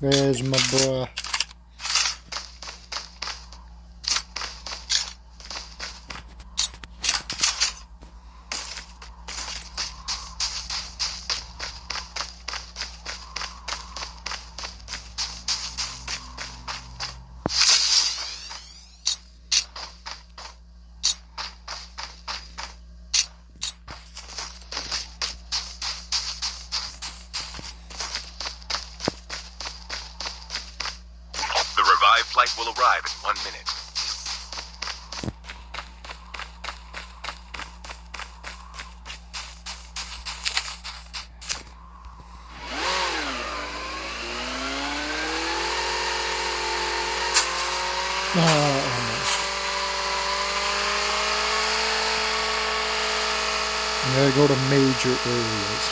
There's my boy. Oh, almost. You gotta go to major areas.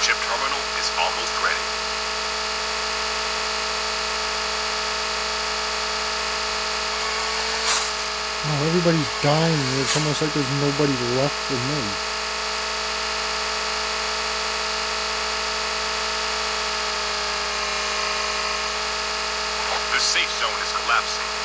Chip terminal is almost ready. Oh, everybody's dying. It's almost like there's nobody left for me. The safe zone is collapsing.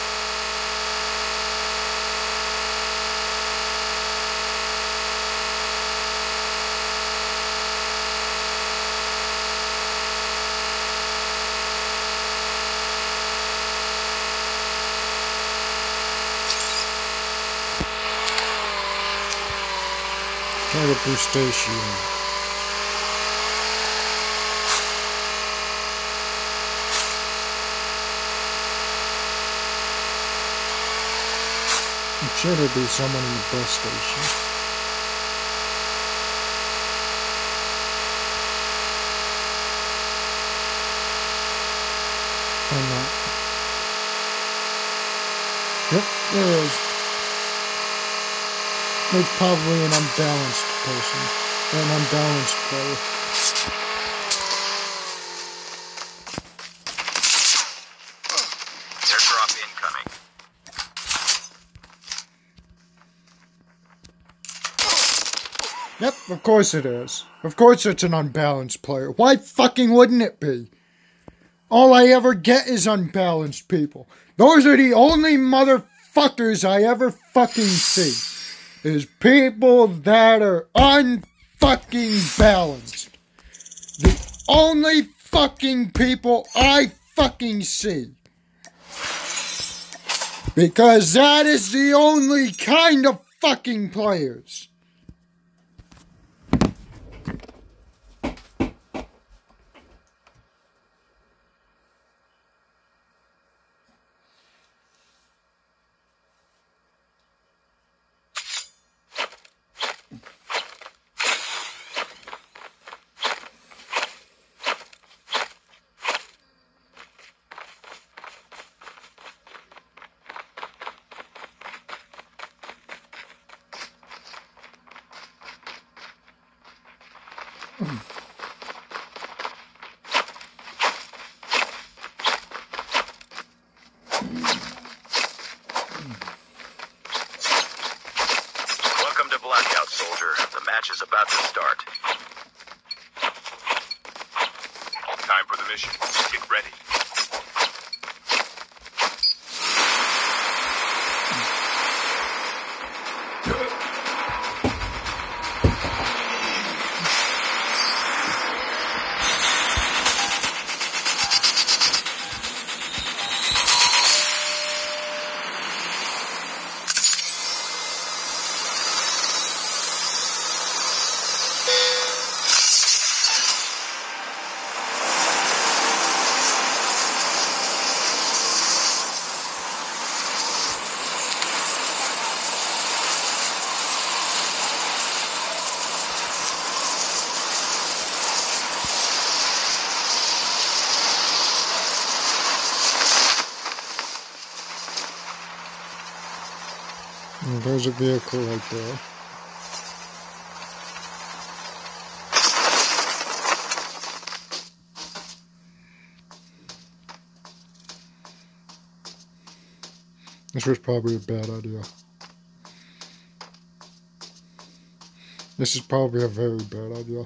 To boost station. It should be someone in the bus station. Yep, there is. It's probably an unbalanced person, an unbalanced player. Yep, of course it is. Of course it's an unbalanced player. Why fucking wouldn't it be? All I ever get is unbalanced people. Those are the only motherfuckers I ever fucking see. Is people that are unfucking balanced. The only fucking people I fucking see. Because that is the only kind of fucking players. Welcome to Blackout, soldier. The match is about to start. Time for the mission. Get ready. And there's a vehicle right there. This was probably a bad idea. This is probably a very bad idea.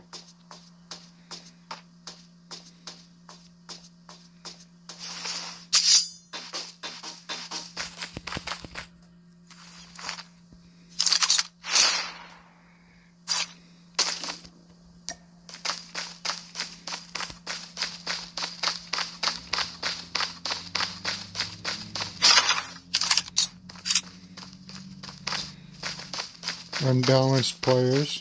Unbalanced players.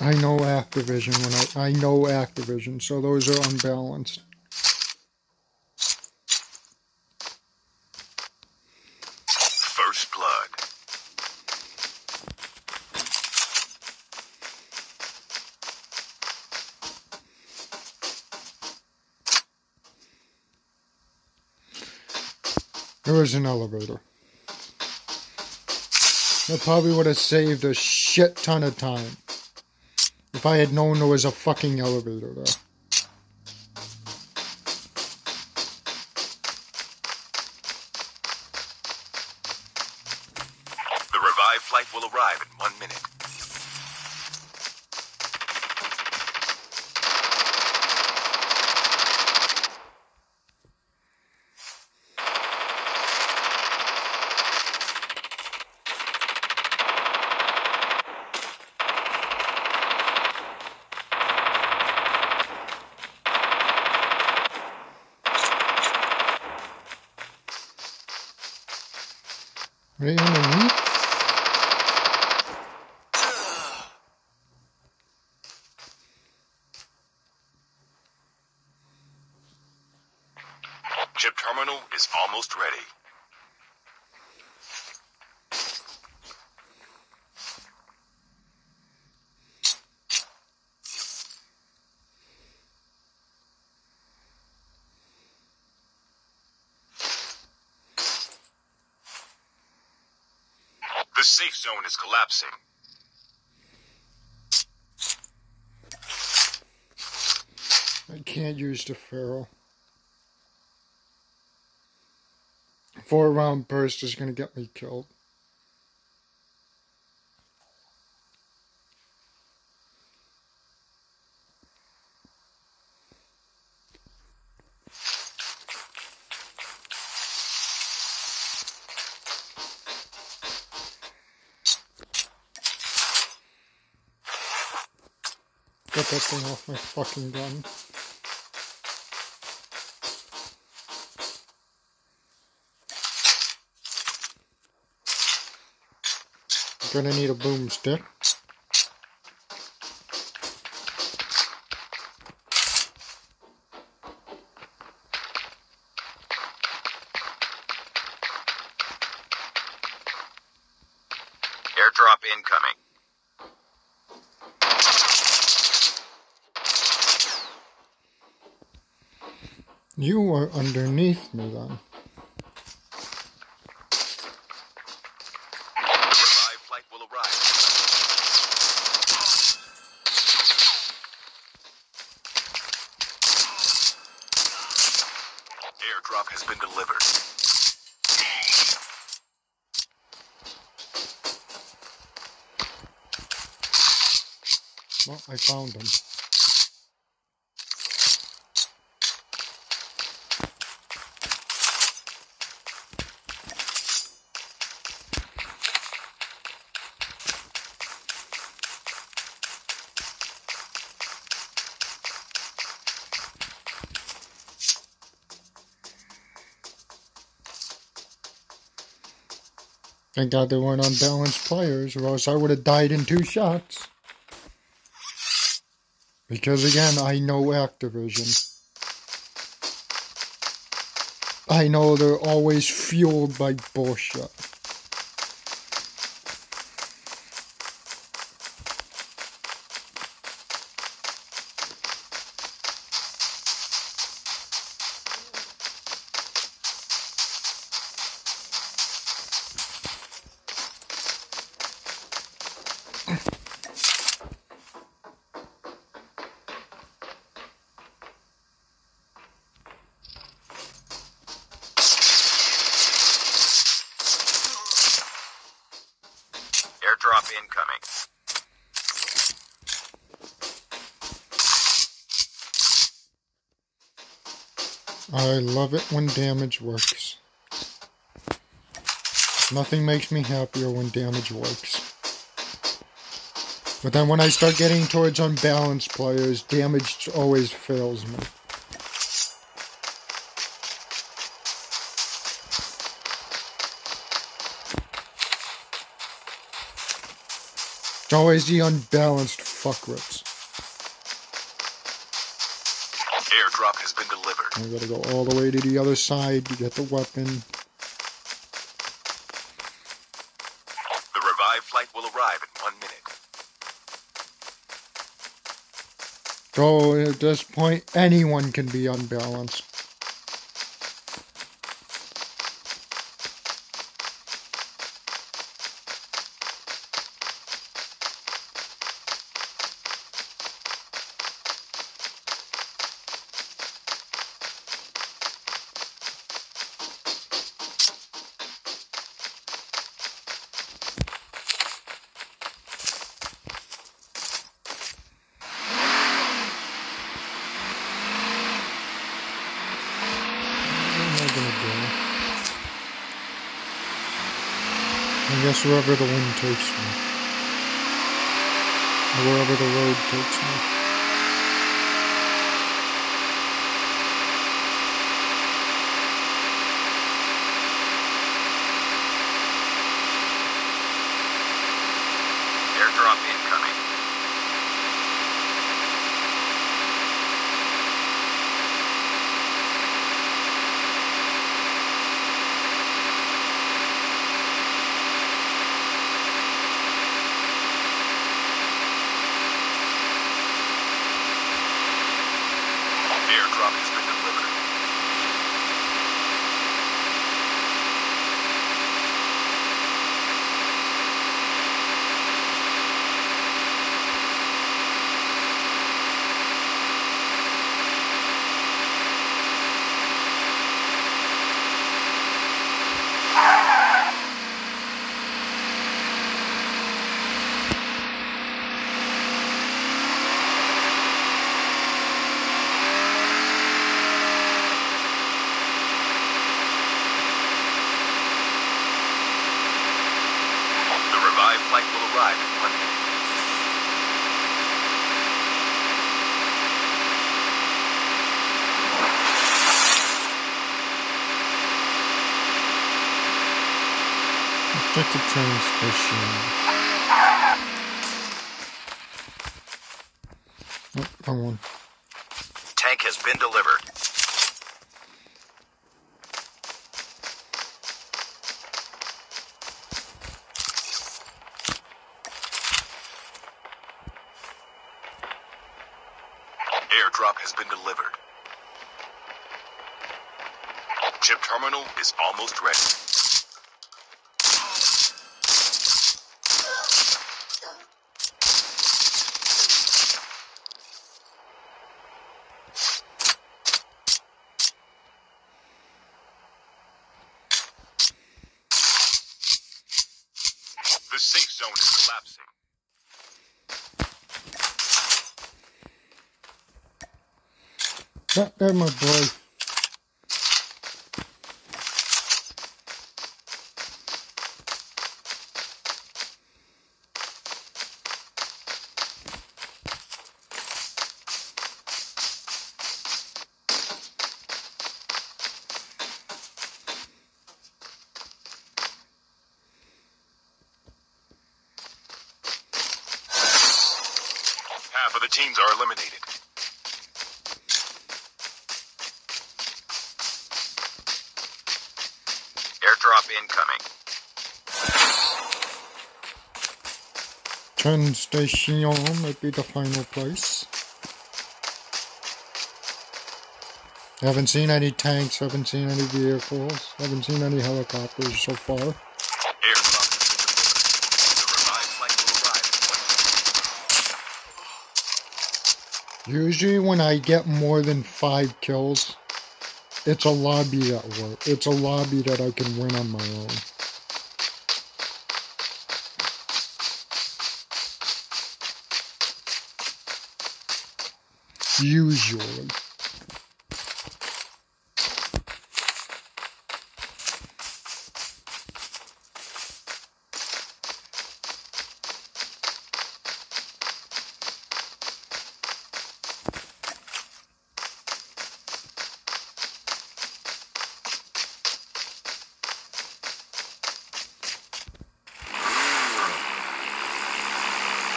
I know Activision when I I know Activision, so those are unbalanced. First blood. There is an elevator. That probably would have saved a shit ton of time. If I had known there was a fucking elevator there. The revived flight will arrive in one minute. Right underneath? Chip terminal is almost ready. The safe zone is collapsing. I can't use the Pharo. four round burst is going to get me killed. Get that thing off my fucking gun. Gonna need a boomstick. Airdrop incoming. You are underneath me then. The revived flight will arrive. Airdrop has been delivered. Well, I found him. Thank God uh, they weren't unbalanced players, or else I would have died in two shots. Because again, I know Activision. I know they're always fueled by bullshit. I love it when damage works. Nothing makes me happier when damage works. But then when I start getting towards unbalanced players, damage always fails me. It's always the unbalanced fuckwits. Airdrop has been delivered. I gotta go all the way to the other side to get the weapon. The revived flight will arrive in one minute. So at this point, anyone can be unbalanced. Wherever the wind takes me. Or wherever the road takes me. Airdrop incoming. Airdrop has been delivered. The revived flight will arrive in one minute. Check the train station. Oh, wrong one. Tank has been delivered. Airdrop has been delivered. Chip terminal is almost ready. The safe zone is collapsing. My boy. Half of the teams are eliminated. Incoming. Train station might be the final place. Haven't seen any tanks, haven't seen any vehicles, haven't seen any helicopters so far. Airdrop has been delivered. The revived flight will arrive in one minute. Usually when I get more than five kills, it's a lobby that work. It's a lobby that I can win on my own. Usually.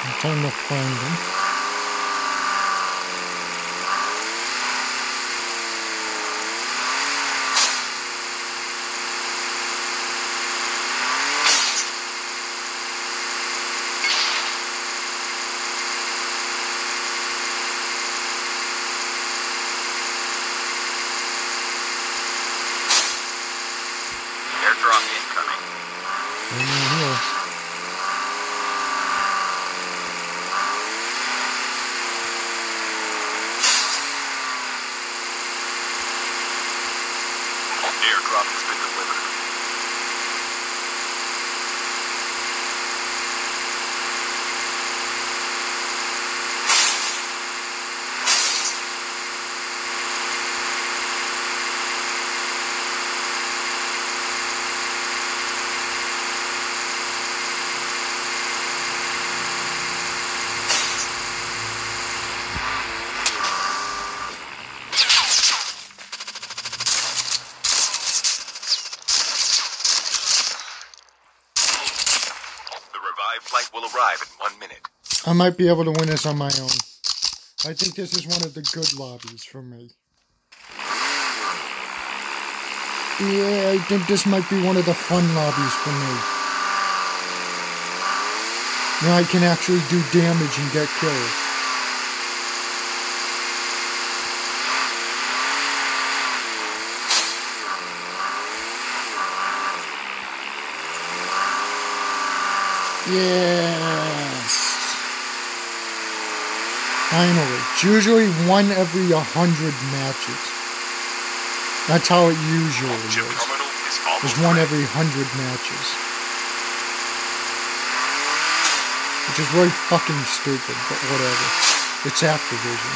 I'm trying to find them. Airdrop incoming. They're not here. Airdrop has been delivered. The revived flight will arrive in one minute. I might be able to win this on my own. I think this is one of the good lobbies for me. Yeah, I think this might be one of the fun lobbies for me. Now I can actually do damage and get kills. Yes. Finally. It's usually one every a hundred matches. That's how it usually is. There's one every hundred matches. Which is really fucking stupid, but whatever. It's Activision.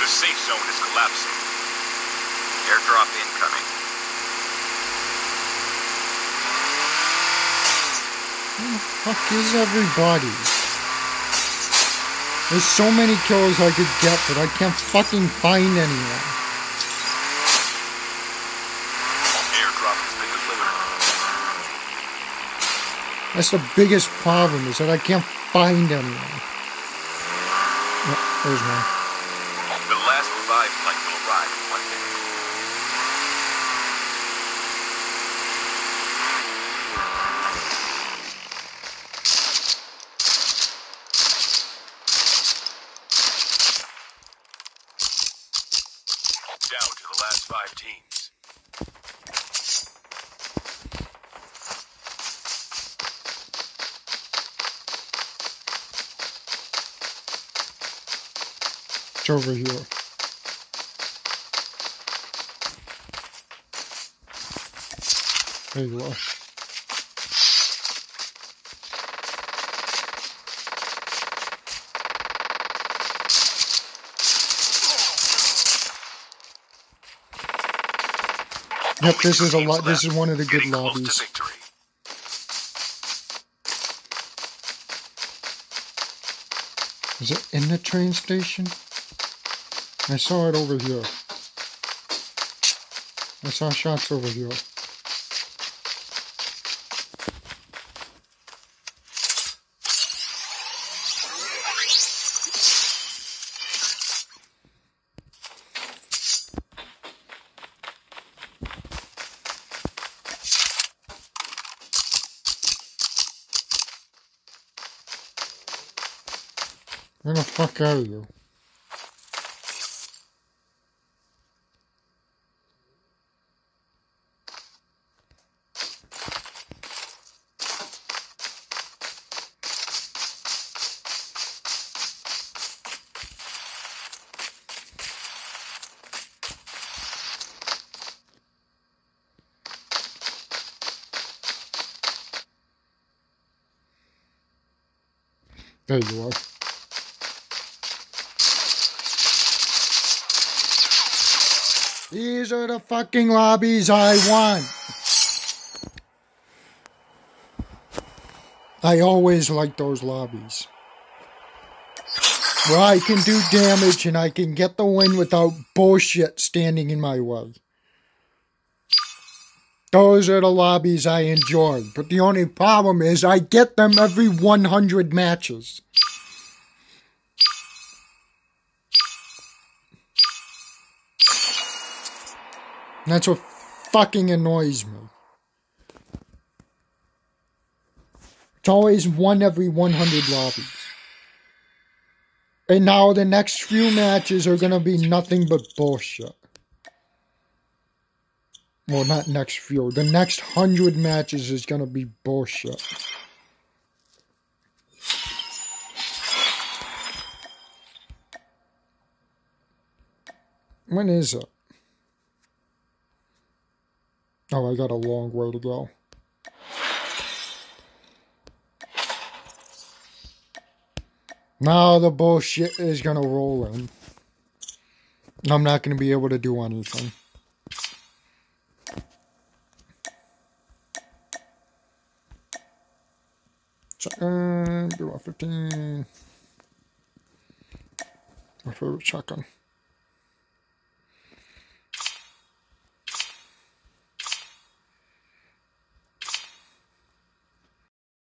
The safe zone is collapsing. Airdrop incoming. Where the fuck is everybody? There's so many kills I could get, but I can't fucking find anyone. Airdrop has been delivered. That's the biggest problem, is that I can't find anyone. Yeah, there's one. The last revived flight will arrive in one minute. Down to the last five teams. It's over here. There you are. Yep, this is a lot. This is one of the good Getting close to lobbies. Is it in the train station? I saw it over here. I saw shots over here. Where the fuck are you? Fucking lobbies I want. I always like those lobbies. Where I can do damage and I can get the win without bullshit standing in my way. Those are the lobbies I enjoy. But the only problem is I get them every 100 matches. That's what fucking annoys me. It's always one every 100 lobbies. And now the next few matches are going to be nothing but bullshit. Well, not next few. The next 100 matches is going to be bullshit. When is it? Oh, I got a long way to go. Now the bullshit is gonna roll in. I'm not gonna be able to do anything. Shotgun, uh, do 15. My favorite shotgun.